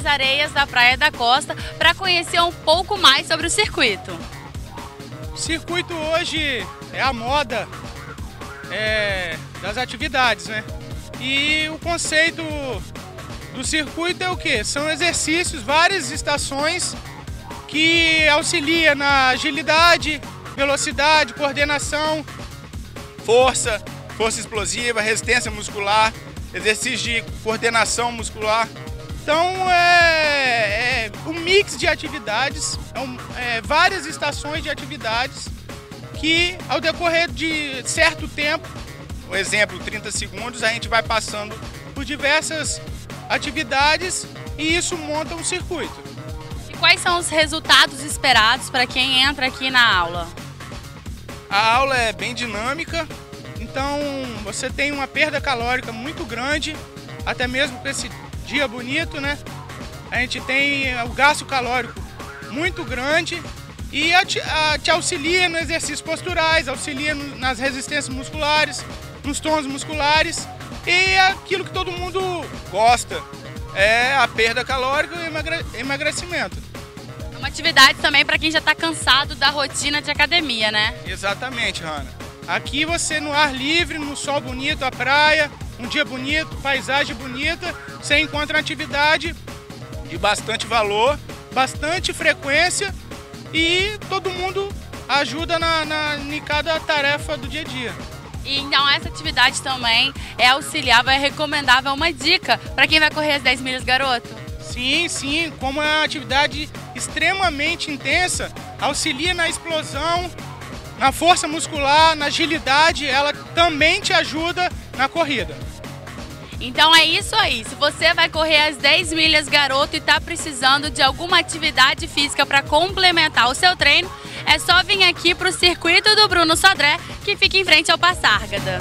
praias da Praia da Costa para conhecer um pouco mais sobre o circuito. O circuito hoje é a moda é, das atividades, né? E o conceito do circuito é o que? São exercícios, várias estações que auxilia na agilidade, velocidade, coordenação, força, força explosiva, resistência muscular, exercício de coordenação muscular. Então é, é um mix de atividades, é um, é, várias estações de atividades que ao decorrer de certo tempo, o exemplo 30 segundos, a gente vai passando por diversas atividades e isso monta um circuito. E quais são os resultados esperados para quem entra aqui na aula? A aula é bem dinâmica, então você tem uma perda calórica muito grande, até mesmo com esse dia bonito, né? A gente tem o gasto calórico muito grande e a te, a, te auxilia nos exercícios posturais, auxilia no, nas resistências musculares, nos tons musculares e aquilo que todo mundo gosta é a perda calórica e o emagrecimento. É uma atividade também para quem já está cansado da rotina de academia, né? Exatamente, Rana. Aqui você no ar livre, no sol bonito, a praia, um dia bonito, paisagem bonita, você encontra uma atividade de bastante valor, bastante frequência e todo mundo ajuda na, na, em cada tarefa do dia a dia. E então essa atividade também é auxiliar, é recomendável uma dica para quem vai correr as 10 milhas garoto? Sim, sim, como é uma atividade extremamente intensa, auxilia na explosão, na força muscular, na agilidade, ela também te ajuda na corrida. Então é isso aí. Se você vai correr as 10 milhas garoto e está precisando de alguma atividade física para complementar o seu treino, é só vir aqui para o circuito do Bruno Sodré, que fica em frente ao Passárgada.